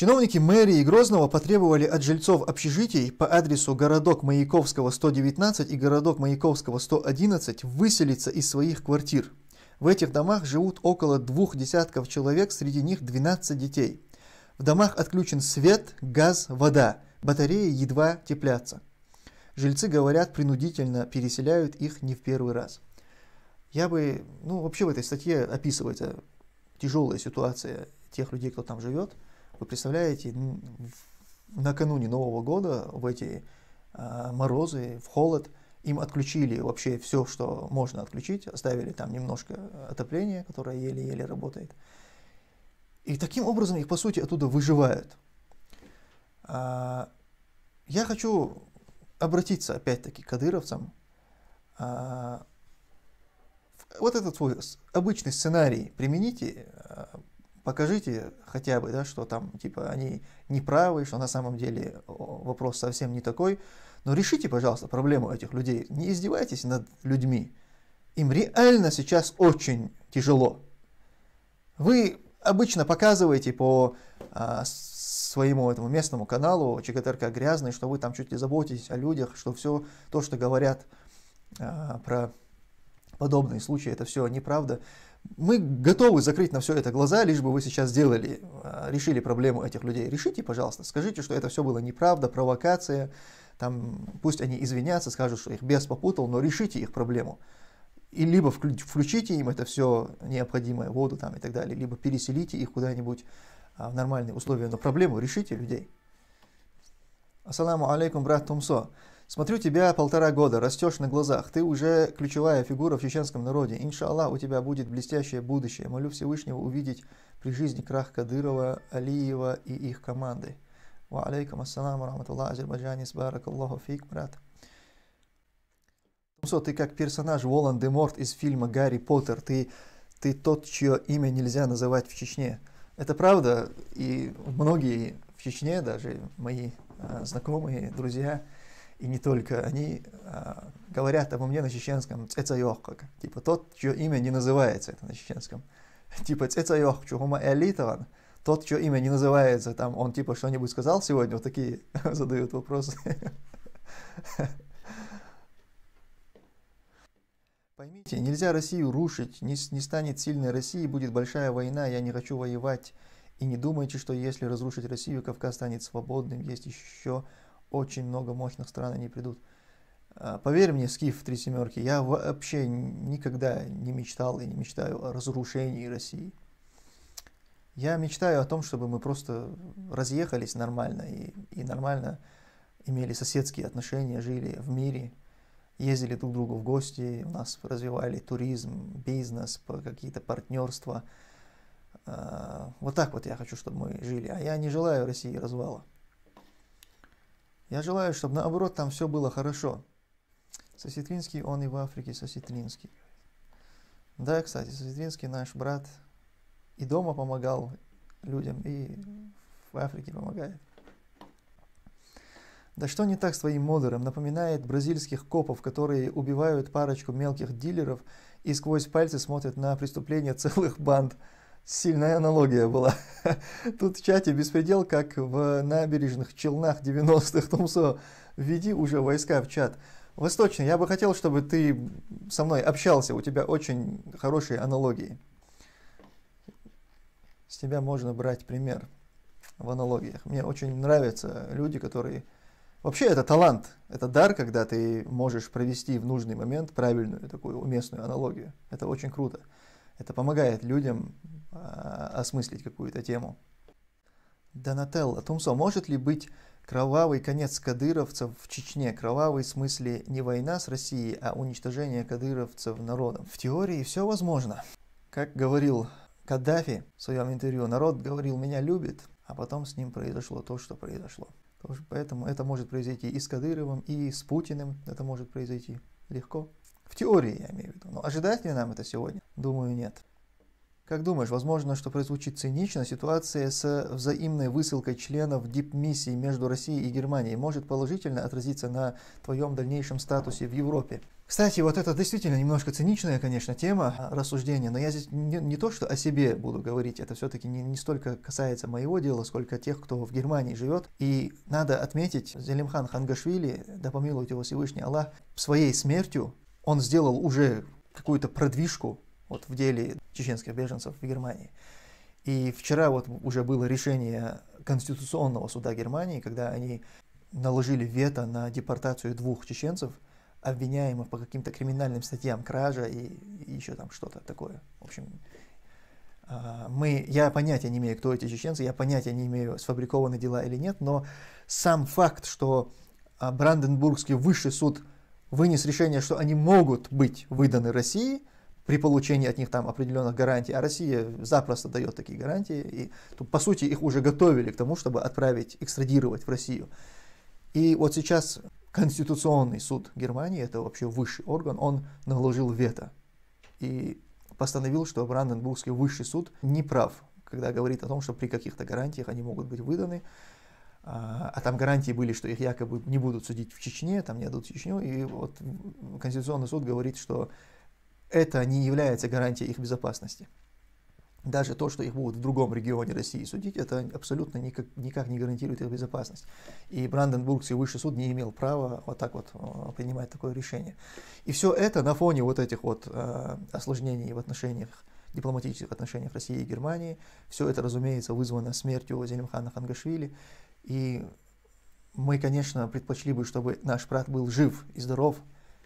Чиновники мэрии Грозного потребовали от жильцов общежитий по адресу городок Маяковского 119 и городок Маяковского 111 выселиться из своих квартир. В этих домах живут около двух десятков человек, среди них 12 детей. В домах отключен свет, газ, вода, батареи едва теплятся. Жильцы, говорят, принудительно переселяют их не в первый раз. Я бы, ну вообще в этой статье описывается тяжелая ситуация тех людей, кто там живет. Вы представляете, накануне Нового года в эти э, морозы, в холод, им отключили вообще все, что можно отключить, оставили там немножко отопления, которое еле-еле работает. И таким образом их, по сути, оттуда выживают. А, я хочу обратиться опять-таки к кадыровцам. А, вот этот свой обычный сценарий примените, покажите хотя бы, да, что там типа они неправы, что на самом деле вопрос совсем не такой. Но решите, пожалуйста, проблему этих людей. Не издевайтесь над людьми. Им реально сейчас очень тяжело. Вы обычно показываете по а, своему этому местному каналу ЧГТРК Грязный, что вы там чуть ли заботитесь о людях, что все то, что говорят а, про подобные случаи, это все неправда. Мы готовы закрыть на все это глаза, лишь бы вы сейчас сделали, а, решили проблему этих людей. Решите, пожалуйста, скажите, что это все было неправда, провокация, там, пусть они извинятся, скажут, что их бес попутал, но решите их проблему. И либо включите им это все необходимое, воду там и так далее, либо переселите их куда-нибудь а, в нормальные условия, но проблему решите людей. Ассаламу алейкум, брат Тумсо. Смотрю тебя полтора года, растешь на глазах. Ты уже ключевая фигура в чеченском народе. Иншаллах, у тебя будет блестящее будущее. Молю Всевышнего увидеть при жизни крах Кадырова, Алиева и их команды. Ва алейкум ассаламу рахматуллах, Азербайджанис, баракаллаху фик, брат. Ты как персонаж Волан-де-Морт из фильма «Гарри Поттер». Ты, ты тот, чье имя нельзя называть в Чечне. Это правда, и многие в Чечне, даже мои а, знакомые, друзья, и не только, они а, говорят обо мне на чеченском «цецайохкак», типа тот, чье имя не называется, это на чеченском. Типа «цецайох, чухума элитован», тот, чье имя не называется, там он типа что-нибудь сказал сегодня, вот такие задают вопросы. Поймите, нельзя Россию рушить, не, не станет сильной России, будет большая война, я не хочу воевать. И не думайте, что если разрушить Россию, Кавказ станет свободным, есть еще очень много мощных стран, они придут. А, поверь мне, Скиф три семерки, я вообще никогда не мечтал и не мечтаю о разрушении России. Я мечтаю о том, чтобы мы просто разъехались нормально и, и нормально имели соседские отношения, жили в мире, ездили друг к другу в гости, у нас развивали туризм, бизнес, какие-то партнерства. А, вот так вот я хочу, чтобы мы жили. А я не желаю России развала. Я желаю, чтобы наоборот там все было хорошо. Сосетринский, он и в Африке Сосетринский. Да, кстати, Сосетринский наш брат и дома помогал людям, и в Африке помогает. Да что не так с твоим модером? Напоминает бразильских копов, которые убивают парочку мелких дилеров и сквозь пальцы смотрят на преступления целых банд. Сильная аналогия была. Тут в чате беспредел, как в набережных Челнах 90-х. Тумсо, введи уже войска в чат. Восточный, я бы хотел, чтобы ты со мной общался, у тебя очень хорошие аналогии. С тебя можно брать пример в аналогиях. Мне очень нравятся люди, которые Вообще это талант, это дар, когда ты можешь провести в нужный момент правильную такую уместную аналогию. Это очень круто. Это помогает людям осмыслить какую-то тему. Донателло, Тумсо, может ли быть кровавый конец кадыровцев в Чечне? Кровавый в смысле не война с Россией, а уничтожение кадыровцев народом. В теории все возможно. Как говорил Каддафи в своем интервью, народ говорил, меня любит, а потом с ним произошло то, что произошло. Поэтому это может произойти и с Кадыровым, и с Путиным это может произойти легко. В теории я имею в виду. Но ожидать ли нам это сегодня? Думаю, нет. Как думаешь, возможно, что прозвучит цинично, ситуация с взаимной высылкой членов дипмиссии между Россией и Германией может положительно отразиться на твоем дальнейшем статусе в Европе? Кстати, вот это действительно немножко циничная, конечно, тема рассуждения, но я здесь не, не то, что о себе буду говорить, это все-таки не, не столько касается моего дела, сколько тех, кто в Германии живет. И надо отметить, Зелимхан Хангашвили, да помилует его Всевышний Аллах, своей смертью он сделал уже какую-то продвижку вот, в деле чеченских беженцев в Германии. И вчера вот уже было решение Конституционного суда Германии, когда они наложили вето на депортацию двух чеченцев – обвиняемых по каким-то криминальным статьям, кража и, и еще там что-то такое. В общем, а, мы, я понятия не имею, кто эти чеченцы, я понятия не имею, сфабрикованы дела или нет, но сам факт, что а, Бранденбургский высший суд вынес решение, что они могут быть выданы России при получении от них там определенных гарантий, а Россия запросто дает такие гарантии, и то, по сути их уже готовили к тому, чтобы отправить, экстрадировать в Россию. И вот сейчас Конституционный суд Германии, это вообще высший орган, он наложил вето и постановил, что Бранденбургский высший суд не прав, когда говорит о том, что при каких-то гарантиях они могут быть выданы, а, а там гарантии были, что их якобы не будут судить в Чечне, там не дадут Чечню, и вот Конституционный суд говорит, что это не является гарантией их безопасности даже то, что их будут в другом регионе России судить, это абсолютно никак, никак не гарантирует их безопасность. И Бранденбургский высший суд не имел права вот так вот э, принимать такое решение. И все это на фоне вот этих вот э, осложнений в отношениях, дипломатических отношениях России и Германии. Все это, разумеется, вызвано смертью Зелимхана Хангашвили. И мы, конечно, предпочли бы, чтобы наш брат был жив и здоров,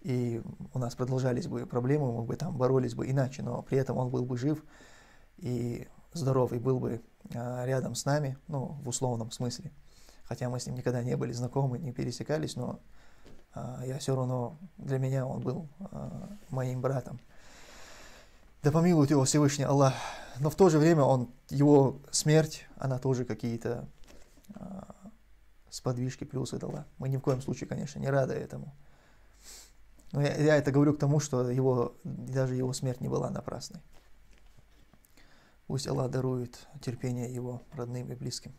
и у нас продолжались бы проблемы, мы бы там боролись бы иначе, но при этом он был бы жив, и здоровый был бы а, рядом с нами, ну, в условном смысле. Хотя мы с ним никогда не были знакомы, не пересекались, но а, я все равно, для меня он был а, моим братом. Да помилует его Всевышний Аллах. Но в то же время он, его смерть, она тоже какие-то сподвижки, плюсы дала. Мы ни в коем случае, конечно, не рады этому. Но я, я это говорю к тому, что его, даже его смерть не была напрасной. Пусть Аллах дарует терпение его родным и близким.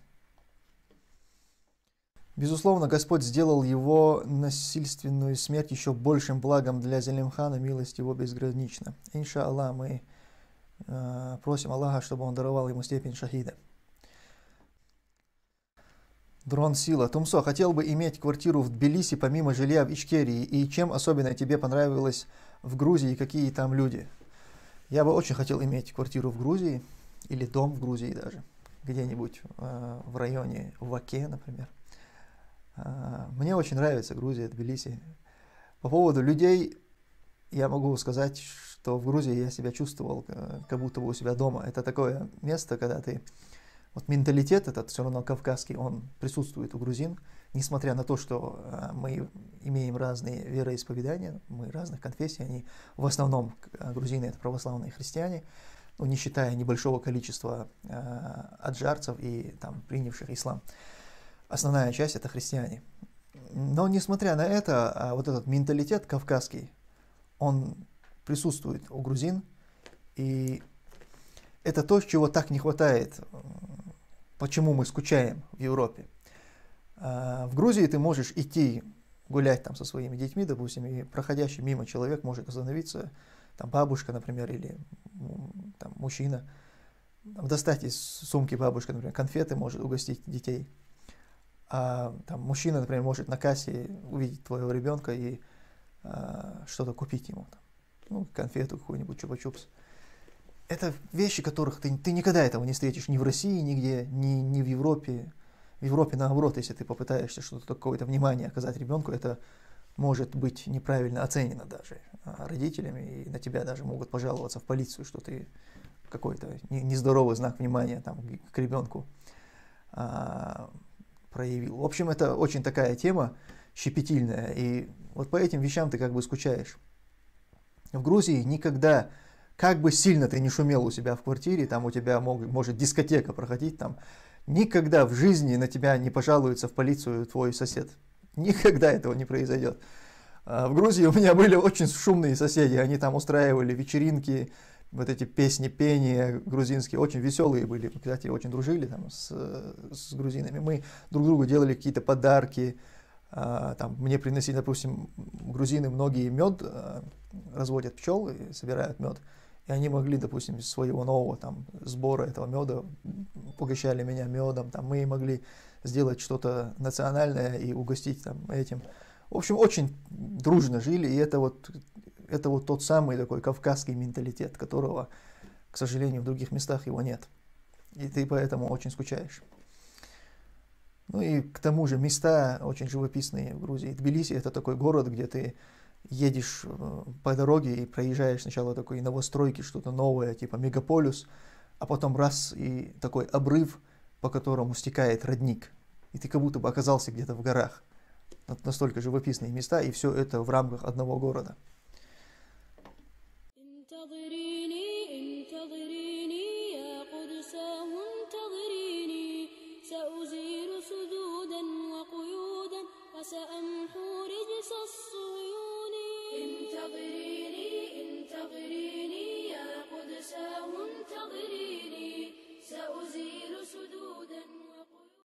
Безусловно, Господь сделал его насильственную смерть еще большим благом для Зелимхана, милость его безгранична. Инша Аллах, мы э, просим Аллаха, чтобы он даровал ему степень шахида. Дрон Сила. Тумсо, хотел бы иметь квартиру в Тбилиси помимо жилья в Ичкерии. И чем особенно тебе понравилось в Грузии, какие там люди? Я бы очень хотел иметь квартиру в Грузии или дом в Грузии даже, где-нибудь э, в районе Ваке, например. Э, мне очень нравится Грузия, Тбилиси. По поводу людей я могу сказать, что в Грузии я себя чувствовал э, как будто бы у себя дома. Это такое место, когда ты... Вот менталитет этот все равно кавказский, он присутствует у грузин, несмотря на то, что э, мы имеем разные вероисповедания, мы разных конфессий, они в основном грузины это православные христиане, ну, не считая небольшого количества э, аджарцев и там, принявших ислам. Основная часть это христиане. Но несмотря на это, а, вот этот менталитет кавказский, он присутствует у грузин, и это то, чего так не хватает, почему мы скучаем в Европе. А, в Грузии ты можешь идти гулять там со своими детьми, допустим, и проходящий мимо человек может остановиться, там бабушка, например, или там, мужчина, достать из сумки бабушка, например, конфеты может угостить детей. А там мужчина, например, может на кассе увидеть твоего ребенка и а, что-то купить ему. Там, ну, конфету какую-нибудь, чупа-чупс. Это вещи, которых ты, ты никогда этого не встретишь ни в России, нигде, ни, ни в Европе. В Европе, наоборот, если ты попытаешься что-то какое-то внимание оказать ребенку, это может быть неправильно оценено даже а, родителями, и на тебя даже могут пожаловаться в полицию, что ты какой-то нездоровый знак внимания там, к ребенку а, проявил. В общем, это очень такая тема щепетильная, и вот по этим вещам ты как бы скучаешь. В Грузии никогда, как бы сильно ты не шумел у себя в квартире, там у тебя мог, может дискотека проходить, там никогда в жизни на тебя не пожалуется в полицию твой сосед. Никогда этого не произойдет. А, в Грузии у меня были очень шумные соседи, они там устраивали вечеринки, вот эти песни, пения грузинские, очень веселые были, кстати, очень дружили там с, с грузинами. Мы друг другу делали какие-то подарки, А, там мне приносили, допустим, грузины многие мед а, разводят пчел и собирают мед. И они могли, допустим, из своего нового там сбора этого меда угощали меня медом, там мы могли сделать что-то национальное и угостить там этим. В общем, очень дружно жили, и это вот, это вот тот самый такой кавказский менталитет, которого, к сожалению, в других местах его нет. И ты поэтому очень скучаешь. Ну и к тому же места очень живописные в Грузии. Тбилиси это такой город, где ты едешь э, по дороге и проезжаешь сначала такой новостройки, что-то новое, типа мегаполис, а потом раз и такой обрыв, по которому стекает родник. И ты как будто бы оказался где-то в горах. Настолько живописные места, и все это в рамках одного города.